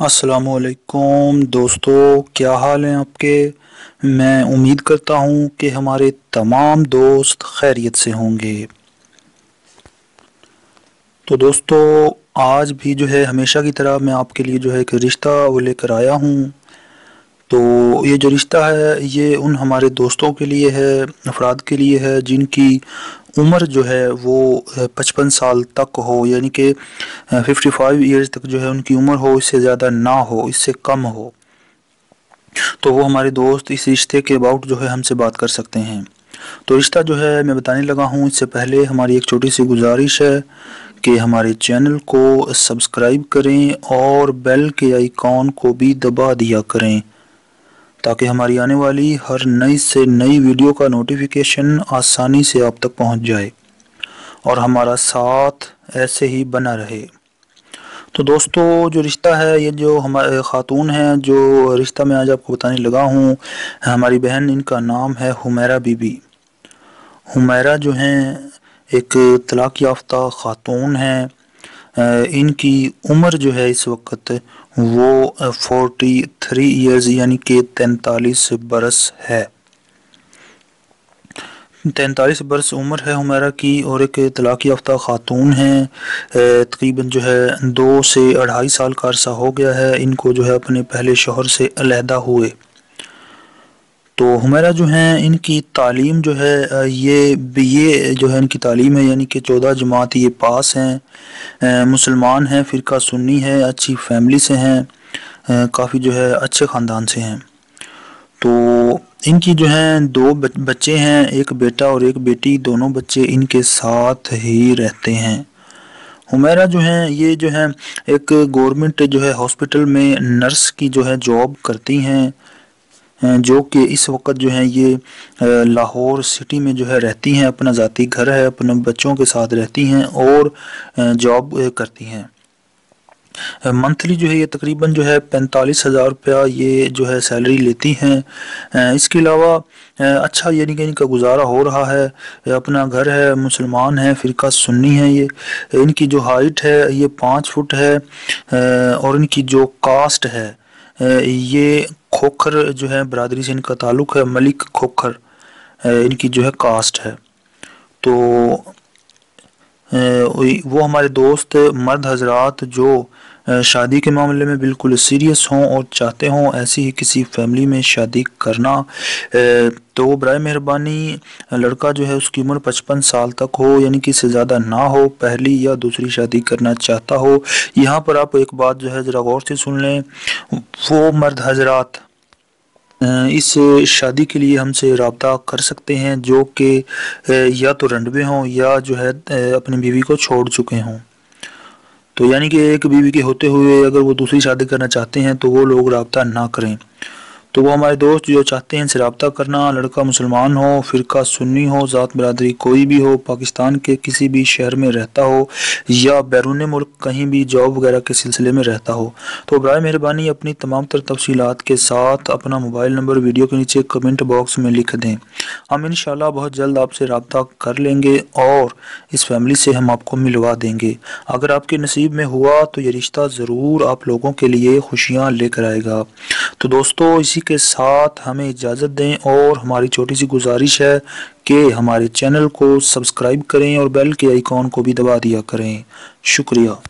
असलकुम दोस्तों, क्या हाल है आपके? मैं उम्मीद करता हूँ कि हमारे तमाम दोस्त खैरियत से होंगे। तो दोस्तों, आज भी जो है, हमेशा की तरह मैं आपके लिए जो है एक रिश्ता वो लेकर आया हूँ। तो ये जो रिश्ता है, ये उन हमारे दोस्तों के लिए है, अफराद के लिए है, जिनकी उम्र जो है वो पचपन साल तक हो, यानी कि फिफ्टी फाइव ईयर्स तक जो है उनकी उम्र हो, इससे ज़्यादा ना हो, इससे कम हो। तो वो हमारे दोस्त इस रिश्ते के अबाउट जो है हमसे बात कर सकते हैं। तो रिश्ता जो है, मैं बताने लगा हूँ, इससे पहले हमारी एक छोटी सी गुजारिश है कि हमारे चैनल को सब्सक्राइब करें और बेल के आइकॉन को भी दबा दिया करें। ताकि हमारी आने वाली हर नई से नई वीडियो का नोटिफिकेशन आसानी से आप तक पहुँच जाए और हमारा साथ ऐसे ही बना रहे। तो दोस्तों, जो रिश्ता है, ये जो हमारे ख़ातून हैं, जो रिश्ता मैं आज आपको बताने लगा हूँ, हमारी बहन, इनका नाम है हुमैरा बीबी। हुमैरा जो हैं, एक तलाक़ याफ्ता ख़ातून हैं। इनकी उम्र जो है इस वक्त वो फोर्टी थ्री ईयर्स यानी कि तैंतालीस बरस है। तैंतालीस बरस उम्र है हमारा की और एक तलाक़ याफ्ता ख़ातून हैं। तकरीबन जो है दो से अढ़ाई साल का अरसा हो गया है। इनको जो है अपने पहले शोहर से अलहदा हुए। तो हमारा जो है, इनकी तालीम जो है ये ये जो है, इनकी तालीम है, यानी कि चौदह जमात ये पास हैं। मुसलमान हैं, फ़िरका सुन्नी है, अच्छी फैमिली से हैं काफ़ी जो है अच्छे ख़ानदान से हैं। तो इनकी जो है, दो बच्चे हैं, एक बेटा और एक बेटी, दोनों बच्चे इनके साथ ही रहते हैं। हुमैरा जो है, ये जो है, एक गवर्नमेंट जो है, हॉस्पिटल में नर्स की जो है, जॉब करती हैं। जो कि इस वक्त जो है ये लाहौर सिटी में जो है रहती हैं, अपना ज़ाती घर है, अपने बच्चों के साथ रहती हैं और जॉब करती हैं। मंथली जो है ये तकरीबन जो है पैंतालीस हज़ार रुपया ये जो है सैलरी लेती हैं। इसके अलावा अच्छा यानी कि इनका गुजारा हो रहा है, अपना घर है, मुसलमान है, फ़िरका सुन्नी है ये। इनकी जो हाइट है, ये पाँच फुट है और इनकी जो कास्ट है ये खोखर जो है, बरदरी से इनका ताल्लुक़ है, मलिक खोखर। इनकी जो है कास्ट है। तो वो हमारे दोस्त मर्द हजरात जो शादी के मामले में बिल्कुल सीरियस हों और चाहते हों, ऐसी ही किसी फैमिली में शादी करना। तो बर मेहरबानी, लड़का जो है उसकी उम्र पचपन साल तक हो, यानी कि इससे ज़्यादा ना हो, पहली या दूसरी शादी करना चाहता हो। यहाँ पर आप एक बात जो है ज़रा गौर से सुन लें, वो मर्द हजरात इस शादी के लिए हमसे रबता कर सकते हैं, जो कि या तो रंडवे हों या जो है अपनी बीवी को छोड़ चुके हों। तो यानी कि एक बीवी के होते हुए अगर वो दूसरी शादी करना चाहते हैं तो वो लोग रबता ना करें। तो वो हमारे दोस्त जो चाहते हैं इनसे रबता करना, लड़का मुसलमान हो, फ़िरका सुन्नी हो, ज़ात बरदरी कोई भी हो, पाकिस्तान के किसी भी शहर में रहता हो, या बैरून मुल्क कहीं भी जॉब वगैरह के सिलसिले में रहता हो तो बर मेहरबानी अपनी तमाम तर तफसीत के साथ अपना मोबाइल नंबर वीडियो के नीचे कमेंट बॉक्स में लिख दें। हम इन बहुत जल्द आपसे रबता कर लेंगे और इस फैमिली से हम आपको मिलवा देंगे। अगर आपके नसीब में हुआ तो ये रिश्ता ज़रूर आप लोगों के लिए खुशियाँ लेकर आएगा। तो दोस्तों, इसी के साथ हमें इजाज़त दें और हमारी छोटी सी गुजारिश है कि हमारे चैनल को सब्सक्राइब करें और बेल के आइकॉन को भी दबा दिया करें। शुक्रिया।